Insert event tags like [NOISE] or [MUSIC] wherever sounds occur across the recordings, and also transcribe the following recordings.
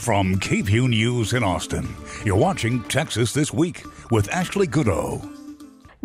From KVUE News in Austin, you're watching Texas This Week with Ashley Goudeau.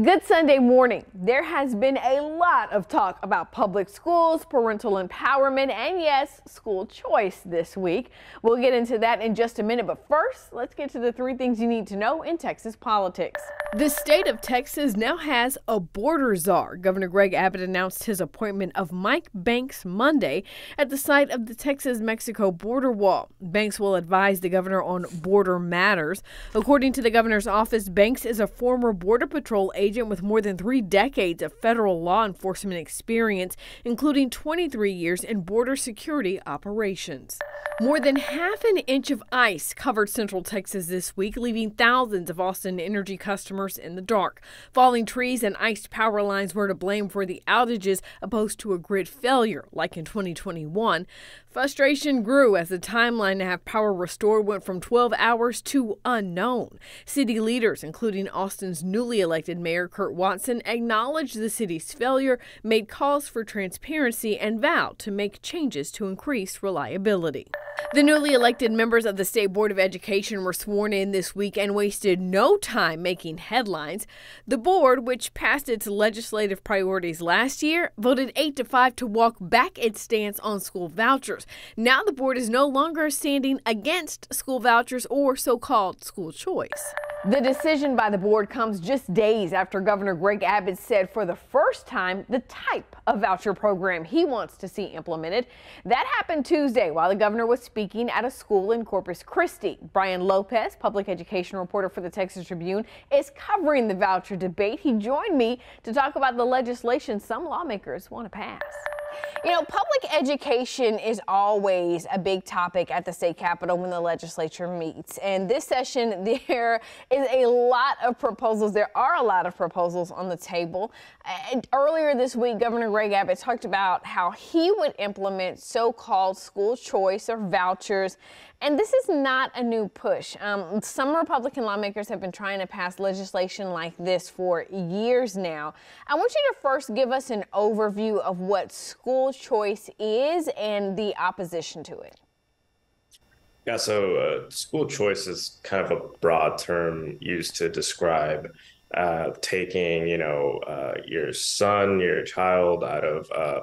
Good Sunday morning. There has been a lot of talk about public schools, parental empowerment, and yes, school choice this week. We'll get into that in just a minute, but first, let's get to the three things you need to know in Texas politics. The state of Texas now has a border czar. Governor Greg Abbott announced his appointment of Mike Banks Monday at the site of the Texas Mexico border wall. Banks will advise the governor on border matters. According to the governor's office, Banks is a former Border Patrol agent with more than three decades of federal law enforcement experience, including 23 years in border security operations. More than half an inch of ice covered central Texas this week, leaving thousands of Austin Energy customers in the dark. Falling trees and iced power lines were to blame for the outages opposed to a grid failure like in 2021. Frustration grew as the timeline to have power restored went from 12 hours to unknown. City leaders, including Austin's newly elected mayor Kirk Watson, acknowledged the city's failure, made calls for transparency, and vowed to make changes to increase reliability. The newly elected members of the State Board of Education were sworn in this week and wasted no time making headlines. The board, which passed its legislative priorities last year, voted 8 to 5 to walk back its stance on school vouchers. Now the board is no longer standing against school vouchers or so called school choice. The decision by the board comes just days after Governor Greg Abbott said for the first time the type of voucher program he wants to see implemented. That happened Tuesday while the governor was speaking at a school in Corpus Christi. Brian Lopez, public education reporter for the Texas Tribune, is covering the voucher debate. He joined me to talk about the legislation some lawmakers want to pass. You know, public education is always a big topic at the state capitol when the legislature meets. And this session, [LAUGHS] there is a lot of proposals. There are a lot of proposals on the table. And earlier this week, Governor Greg Abbott talked about how he would implement so called school choice or vouchers and this is not a new push. Um, some Republican lawmakers have been trying to pass legislation like this for years now. I want you to first give us an overview of what school choice is and the opposition to it. Yeah, so uh, school choice is kind of a broad term used to describe uh, taking, you know, uh, your son, your child out of uh,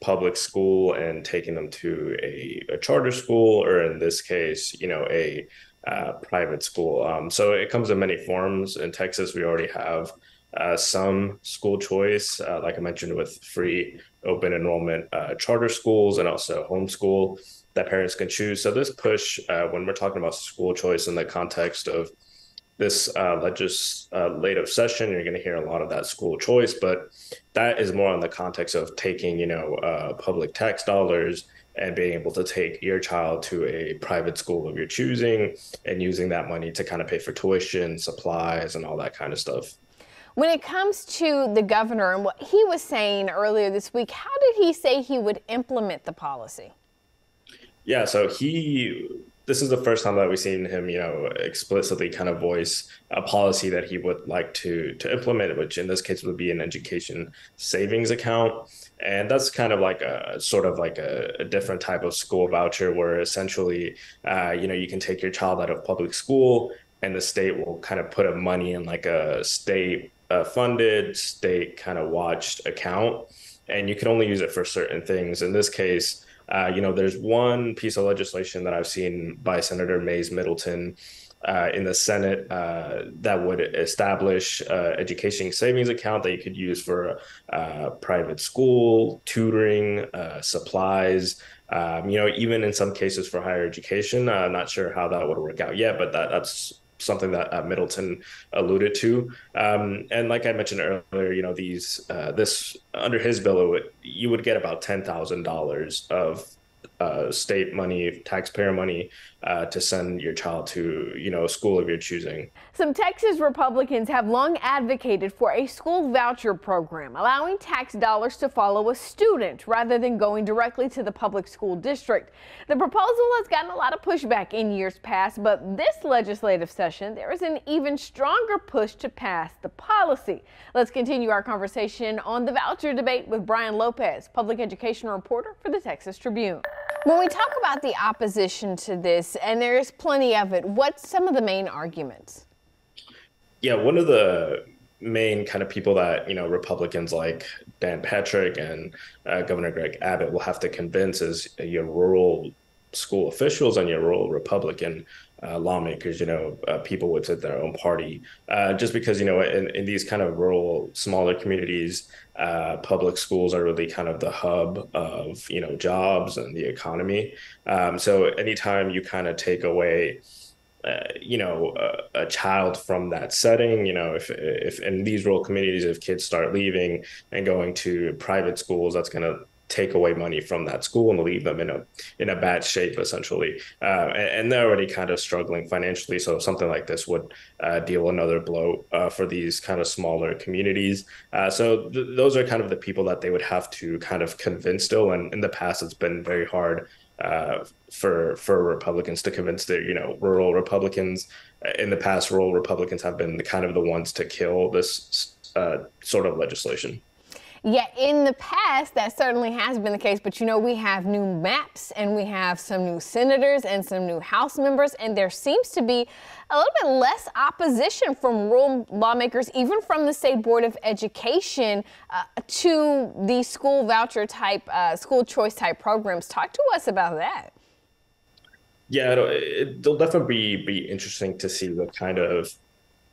public school and taking them to a, a charter school, or in this case, you know, a uh, private school. Um, so it comes in many forms. In Texas, we already have uh, some school choice, uh, like I mentioned, with free open enrollment uh, charter schools and also homeschool that parents can choose. So this push, uh, when we're talking about school choice in the context of this uh, legislative session. You're going to hear a lot of that school choice, but that is more on the context of taking, you know, uh, public tax dollars and being able to take your child to a private school of your choosing and using that money to kind of pay for tuition, supplies, and all that kind of stuff. When it comes to the governor and what he was saying earlier this week, how did he say he would implement the policy? Yeah, so he this is the first time that we've seen him, you know, explicitly kind of voice a policy that he would like to to implement, which in this case would be an education savings account. And that's kind of like a sort of like a, a different type of school voucher where essentially, uh, you know, you can take your child out of public school and the state will kind of put a money in like a state uh, funded, state kind of watched account. And you can only use it for certain things. In this case, uh, you know, there's one piece of legislation that I've seen by Senator Mayes Middleton uh, in the Senate uh, that would establish uh, education savings account that you could use for uh, private school, tutoring, uh, supplies. Um, you know, even in some cases for higher education. I'm not sure how that would work out yet, but that, that's something that uh, Middleton alluded to. Um, and like I mentioned earlier, you know, these uh, this under his bill, would, you would get about ten thousand dollars of uh, state money, taxpayer money uh, to send your child to, you know, a school of your choosing. Some Texas Republicans have long advocated for a school voucher program, allowing tax dollars to follow a student rather than going directly to the public school district. The proposal has gotten a lot of pushback in years past, but this legislative session, there is an even stronger push to pass the policy. Let's continue our conversation on the voucher debate with Brian Lopez, public education reporter for the Texas Tribune. When we talk about the opposition to this, and there's plenty of it, what's some of the main arguments? Yeah, one of the main kind of people that you know Republicans like Dan Patrick and uh, Governor Greg Abbott will have to convince is your rural school officials and your rural Republican uh, lawmakers, you know, uh, people within their own party, uh, just because you know in, in these kind of rural, smaller communities, uh, public schools are really kind of the hub of you know jobs and the economy. Um, so anytime you kind of take away uh, you know a, a, child from that setting you know if if in these rural communities if kids start leaving and going to private schools that's going to take away money from that school and leave them in a in a bad shape essentially uh, and, and, they're already kind of struggling financially so something like this would uh, deal another blow uh, for these kind of smaller communities uh, so th- those are kind of the people that they would have to kind of convince still and in the past it's been very hard uh, for for Republicans to convince their you know rural Republicans. In the past, rural Republicans have been the kind of the ones to kill this uh, sort of legislation. Yeah, in the past, that certainly has been the case. But you know, we have new maps and we have some new senators and some new House members, and there seems to be a little bit less opposition from rural lawmakers, even from the State Board of Education, uh, to the school voucher type, uh, school choice type programs. Talk to us about that. Yeah, it'll, it'll definitely be, be interesting to see the kind of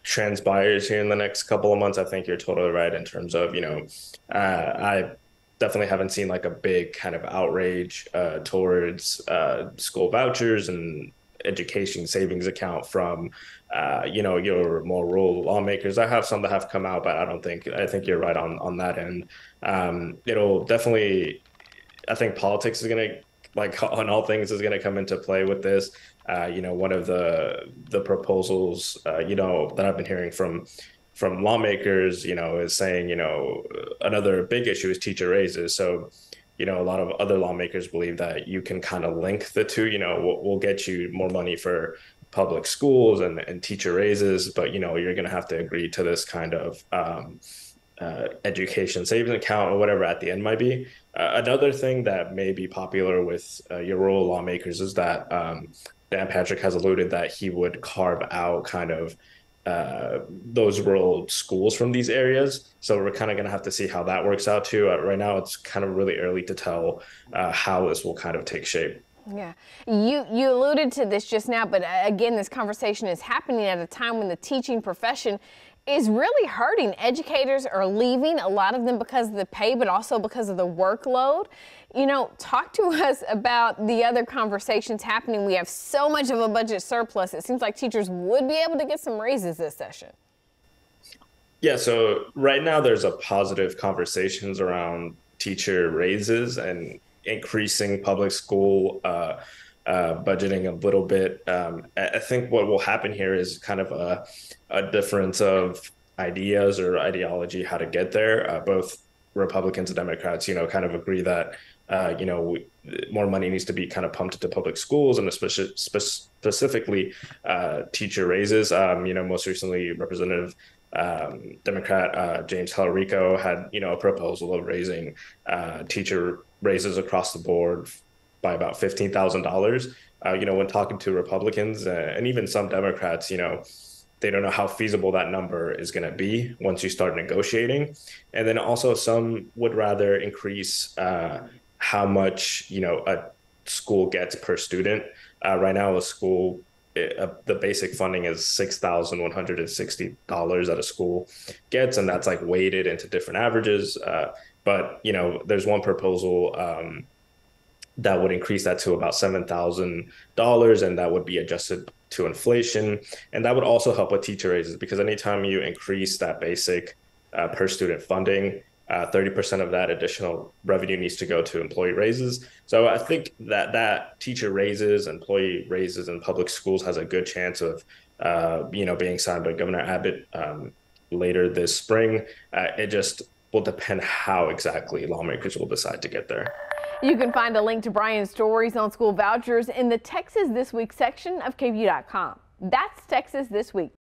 transpires here in the next couple of months. I think you're totally right in terms of, you know, uh, I definitely haven't seen like a big kind of outrage uh, towards uh, school vouchers and education savings account from uh, you know your more rural lawmakers. I have some that have come out, but I don't think I think you're right on on that end. Um, it'll definitely. I think politics is going to like [LAUGHS] on all things is going to come into play with this. Uh, you know, one of the the proposals, uh, you know, that I've been hearing from from lawmakers, you know, is saying, you know, another big issue is teacher raises. So, you know, a lot of other lawmakers believe that you can kind of link the two. You know, we'll, we'll get you more money for public schools and, and teacher raises, but you know, you're going to have to agree to this kind of um, uh, education savings account or whatever at the end might be. Uh, another thing that may be popular with uh, your rural lawmakers is that um, Dan Patrick has alluded that he would carve out kind of uh, those rural schools from these areas. So we're kind of going to have to see how that works out too. Uh, right now, it's kind of really early to tell uh, how this will kind of take shape. Yeah, you you alluded to this just now, but again, this conversation is happening at a time when the teaching profession is really hurting. Educators are leaving, a lot of them because of the pay, but also because of the workload. You know, talk to [LAUGHS] us about the other conversations happening. We have so much of a budget surplus. It seems like teachers would be able to get some raises this session. Yeah, so right now there's a positive conversations around teacher raises and increasing public school uh, uh, budgeting a little bit. Um, I think what will happen here is kind of a, a difference of ideas or ideology how to get there. Uh, both Republicans and Democrats, you know, kind of agree that uh, you know more money needs to be kind of pumped into public schools and especially specifically uh, teacher raises. Um, you know, most recently, Representative um, Democrat uh, James Talarico had you know a proposal of raising uh, teacher raises across the board by about fifteen thousand uh, dollars. You know, when talking to Republicans uh, and even some Democrats, you know, they don't know how feasible that number is going to be once you start negotiating. And then also, some would rather increase uh, how much you know a school gets per student. Uh, right now, a school it, uh, the basic funding is six thousand one hundred and sixty dollars that a school gets, and that's like weighted into different averages. Uh, but you know, there's one proposal um, that would increase that to about $7,000 and that would be adjusted to inflation. And that would also help with teacher raises because anytime you increase that basic uh, per student funding, uh, 30% of that additional revenue needs to go to employee raises. So I think that that teacher raises, employee raises in public schools has a good chance of, uh, you know, being signed by Governor Abbott um, later this spring. Uh, it just will depend how exactly lawmakers will decide to get there. You can find a link to Brian's stories on school vouchers in the Texas This Week section of KVUE.com. That's Texas This Week.